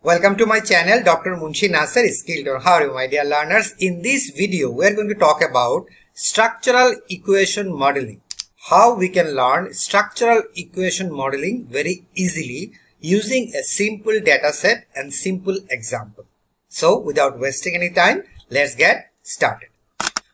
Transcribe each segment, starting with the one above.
Welcome to my channel Dr. Munshi Naser Skilled How are you my dear learners? In this video we are going to talk about structural equation modeling. How we can learn structural equation modeling very easily using a simple data set and simple example. So without wasting any time let's get started.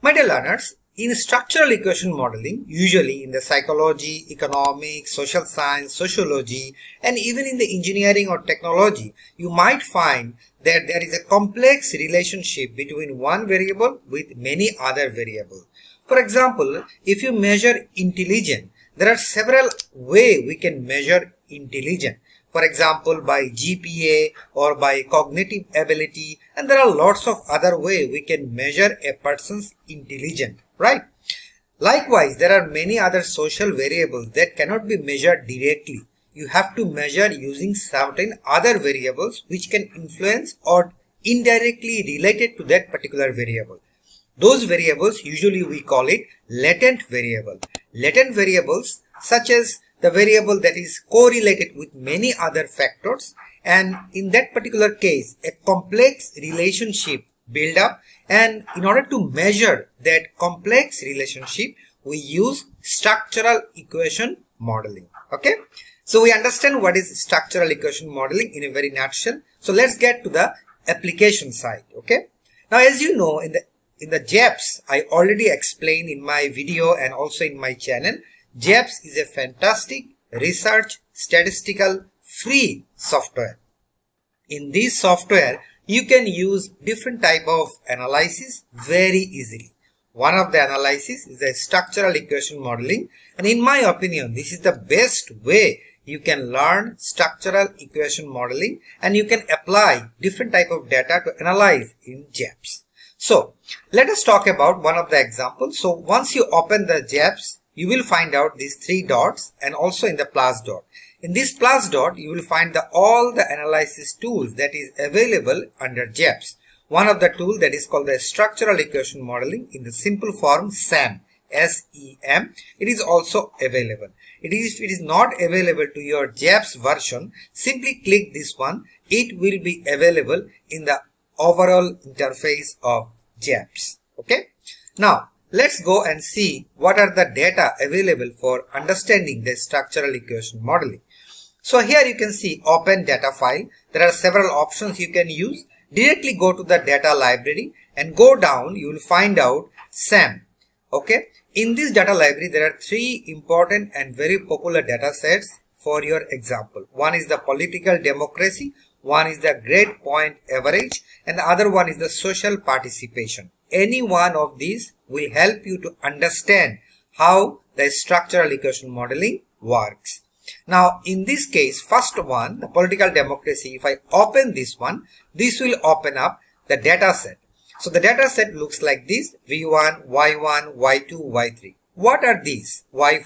My dear learners, in structural equation modeling, usually in the psychology, economics, social science, sociology, and even in the engineering or technology, you might find that there is a complex relationship between one variable with many other variables. For example, if you measure intelligence, there are several ways we can measure intelligence. For example, by GPA or by cognitive ability, and there are lots of other ways we can measure a person's intelligence right? Likewise, there are many other social variables that cannot be measured directly. You have to measure using certain other variables which can influence or indirectly related to that particular variable. Those variables usually we call it latent variable. Latent variables such as the variable that is correlated with many other factors and in that particular case a complex relationship build up. And in order to measure that complex relationship we use structural equation modeling. Okay? So we understand what is structural equation modeling in a very nutshell. So let's get to the application side. Okay? Now as you know in the in the JEPS, I already explained in my video and also in my channel JEPS is a fantastic research statistical free software. In this software you can use different type of analysis very easily. One of the analysis is the structural equation modeling and in my opinion this is the best way you can learn structural equation modeling and you can apply different type of data to analyze in JAPS. So let us talk about one of the examples. So once you open the JAPS you will find out these three dots and also in the plus dot. In this plus dot, you will find the all the analysis tools that is available under JAPS. One of the tool that is called the structural equation modeling in the simple form SEM. S-E-M. It is also available. It is, if it is not available to your JAPS version, simply click this one. It will be available in the overall interface of JAPS. Okay. Now, let's go and see what are the data available for understanding the structural equation modeling. So here you can see open data file. There are several options you can use. Directly go to the data library and go down you will find out SEM. Okay. In this data library there are three important and very popular data sets for your example. One is the political democracy, one is the grade point average and the other one is the social participation. Any one of these will help you to understand how the structural equation modeling works. Now, in this case, first one, the political democracy, if I open this one, this will open up the data set. So the data set looks like this, V1, Y1, Y2, Y3. What are these? Y4,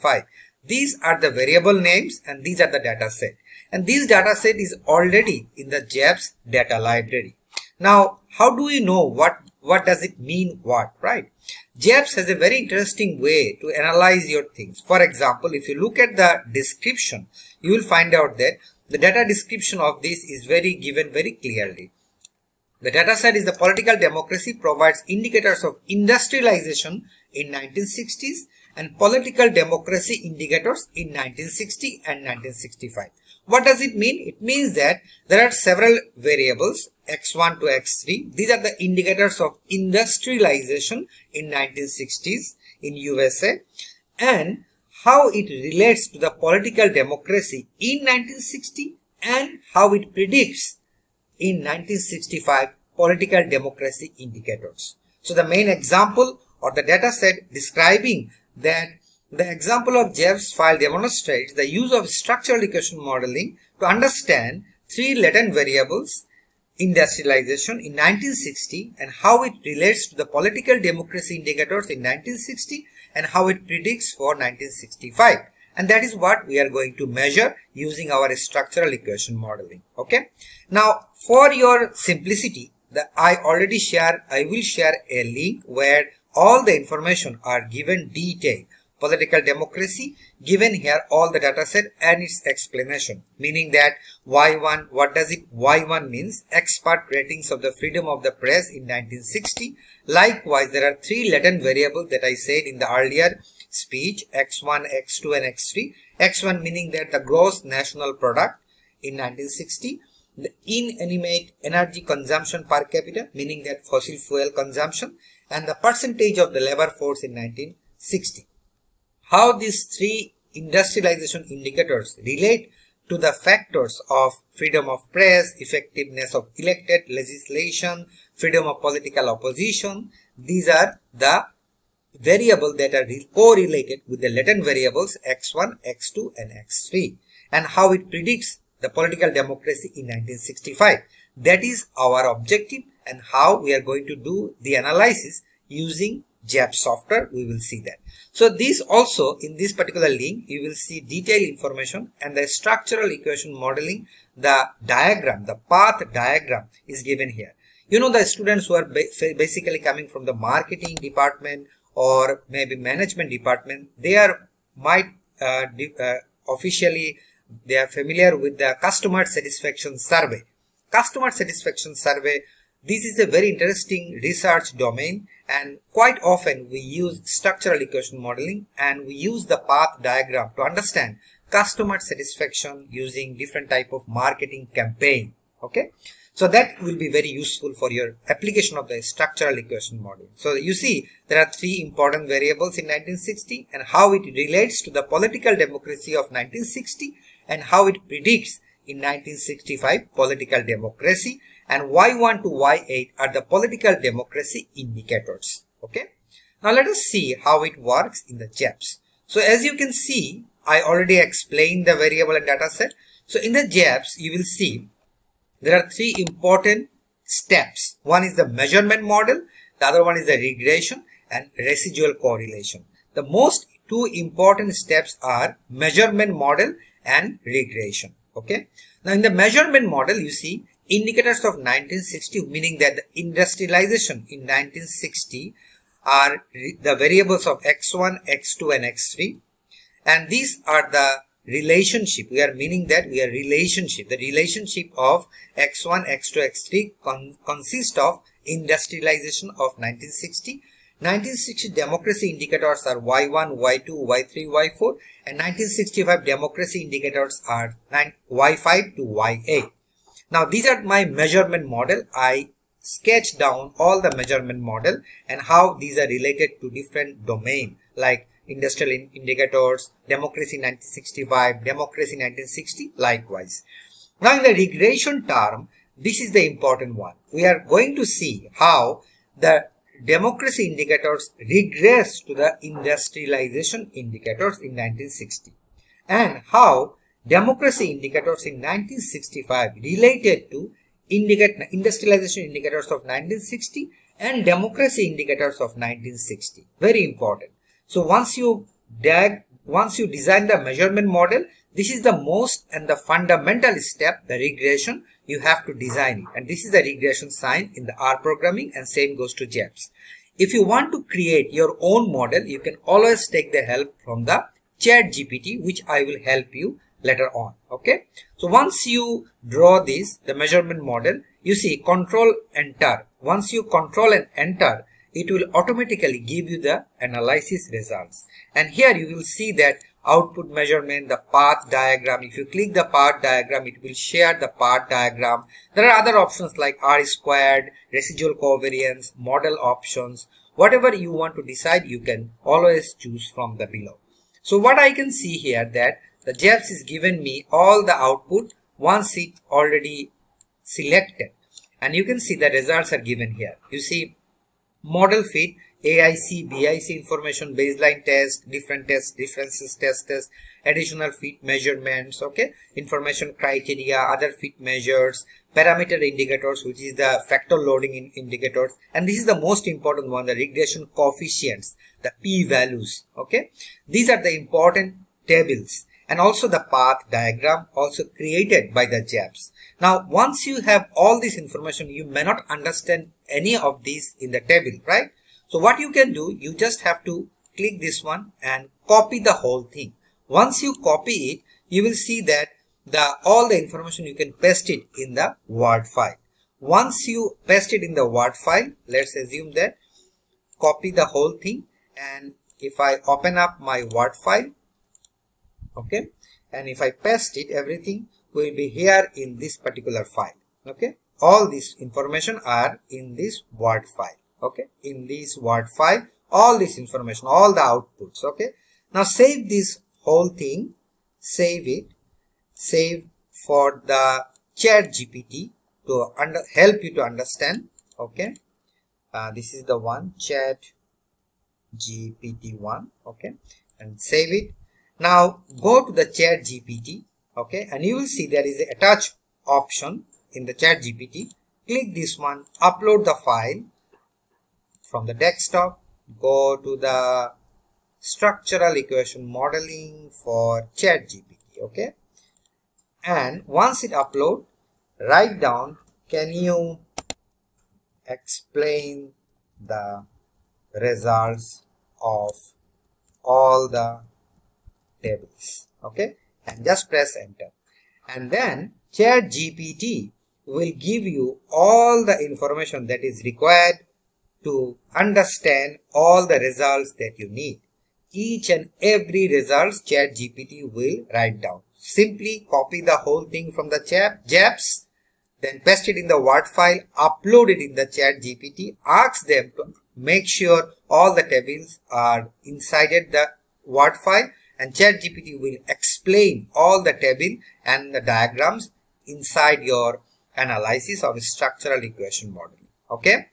Y5. These are the variable names and these are the data set. And this data set is already in the JAPS data library. Now, how do we know what, what does it mean what, right? JAPS has a very interesting way to analyze your things. For example, if you look at the description, you will find out that the data description of this is very given very clearly. The data set is the political democracy provides indicators of industrialization in 1960s and political democracy indicators in 1960 and 1965. What does it mean? It means that there are several variables x1 to x3. These are the indicators of industrialization in 1960s in USA and how it relates to the political democracy in 1960 and how it predicts in 1965 political democracy indicators. So the main example or the data set describing that the example of Jeff's file demonstrates the use of structural equation modeling to understand three latent variables industrialization in 1960 and how it relates to the political democracy indicators in 1960 and how it predicts for 1965 and that is what we are going to measure using our structural equation modeling okay? Now for your simplicity the i already share i will share a link where all the information are given detailed political democracy given here all the data set and its explanation. Meaning that y1 what does it y1 means expert ratings of the freedom of the press in 1960 likewise there are three latent variables that i said in the earlier speech x1 x2 and x3 x1 meaning that the gross national product in 1960 the inanimate energy consumption per capita meaning that fossil fuel consumption and the percentage of the labor force in 1960 how these three industrialization indicators relate to the factors of freedom of press, effectiveness of elected legislation, freedom of political opposition. These are the variables that are correlated with the latent variables x1, x2 and x3 and how it predicts the political democracy in 1965. That is our objective and how we are going to do the analysis using JAP software. We will see that. So this also in this particular link you will see detailed information and the structural equation modeling the diagram the path diagram is given here. You know the students who are basically coming from the marketing department or maybe management department they are might uh, uh, officially they are familiar with the customer satisfaction survey. Customer satisfaction survey this is a very interesting research domain and quite often we use structural equation modeling and we use the path diagram to understand customer satisfaction using different type of marketing campaign okay? So that will be very useful for your application of the structural equation model so you see there are three important variables in 1960 and how it relates to the political democracy of 1960 and how it predicts in 1965 political democracy and y1 to y8 are the political democracy indicators. Okay. Now let us see how it works in the JAPS. So as you can see, I already explained the variable and data set. So in the JAPS, you will see there are three important steps. One is the measurement model, the other one is the regression and residual correlation. The most two important steps are measurement model and regression. Okay. Now in the measurement model, you see indicators of 1960 meaning that the industrialization in 1960 are the variables of x1 x2 and x3 and these are the relationship. We are meaning that we are relationship. The relationship of x1 x2 x3 con consist of industrialization of 1960 1960 democracy indicators are y1 y2 y3 y4 and 1965 democracy indicators are y5 to y8 now these are my measurement model. I sketch down all the measurement model and how these are related to different domain like industrial in indicators, democracy 1965, democracy 1960 likewise. Now in the regression term, this is the important one. We are going to see how the democracy indicators regress to the industrialization indicators in 1960 and how democracy indicators in 1965 related to industrialization indicators of 1960 and democracy indicators of 1960 very important. So once you dag once you design the measurement model this is the most and the fundamental step the regression you have to design it. And this is the regression sign in the R programming and same goes to JAPS if you want to create your own model you can always take the help from the chat GPT which I will help you later on okay? So once you draw this the measurement model you see control enter. Once you control and enter it will automatically give you the analysis results. And here you will see that output measurement the path diagram if you click the path diagram it will share the path diagram. There are other options like r squared residual covariance model options. Whatever you want to decide you can always choose from the below. So what i can see here that the JAPS is given me all the output once it already selected. And you can see the results are given here. You see model fit AIC, BIC information, baseline test, different tests, differences test test, additional fit measurements, okay, information criteria, other fit measures, parameter indicators, which is the factor loading in indicators, and this is the most important one, the regression coefficients, the p-values, okay. These are the important tables and also the path diagram also created by the JAPS. Now, once you have all this information, you may not understand any of these in the table, right? So what you can do, you just have to click this one and copy the whole thing. Once you copy it, you will see that the all the information you can paste it in the Word file. Once you paste it in the Word file, let's assume that copy the whole thing and if I open up my Word file, okay, and if I paste it, everything will be here in this particular file, okay. All this information are in this Word file, okay, in this Word file, all this information, all the outputs, okay. Now save this whole thing, save it, save for the chat GPT to under, help you to understand, okay. Uh, this is the one chat GPT-1 okay? And save it now go to the chat GPT okay and you will see there is a attach option in the chat GPT click this one upload the file from the desktop go to the structural equation modeling for chat GPT okay? And once it upload write down can you explain the results of all the tables. Okay? And just press enter. And then chat gpt will give you all the information that is required to understand all the results that you need. Each and every results chat gpt will write down. Simply copy the whole thing from the chat JAPS then paste it in the word file upload it in the chat gpt ask them to make sure all the tables are inside the Word file and ChatGPT will explain all the table and the diagrams inside your analysis of structural equation modeling. Okay.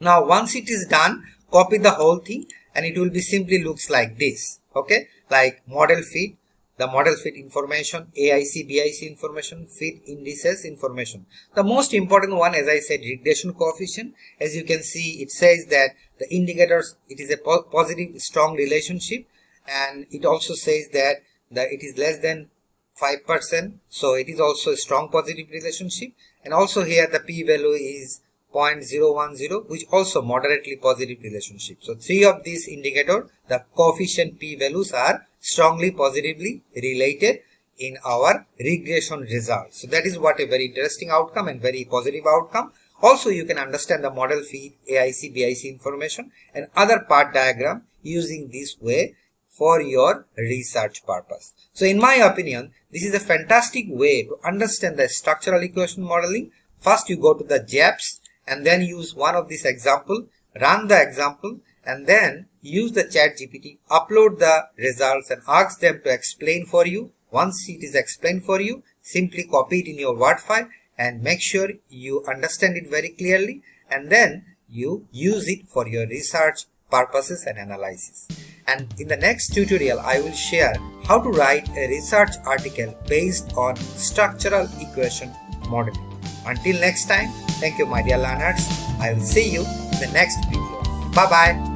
Now once it is done, copy the whole thing and it will be simply looks like this. Okay. Like model fit, the model fit information, AIC, BIC information, fit indices information. The most important one, as I said, regression coefficient. As you can see, it says that the indicators, it is a po positive strong relationship and it also says that, that it is less than 5%. So it is also a strong positive relationship. And also here the p-value is 0.010 which also moderately positive relationship. So three of these indicator the coefficient p values are strongly positively related in our regression results. So that is what a very interesting outcome and very positive outcome. Also you can understand the model fit, AIC, BIC information and other path diagram using this way for your research purpose. So in my opinion, this is a fantastic way to understand the structural equation modeling. First you go to the JAPS and then use one of this example, run the example and then use the chat GPT, upload the results and ask them to explain for you. Once it is explained for you, simply copy it in your Word file and make sure you understand it very clearly and then you use it for your research purposes and analysis. And in the next tutorial, I will share how to write a research article based on structural equation modeling. Until next time, thank you my dear learners. I will see you in the next video. Bye bye.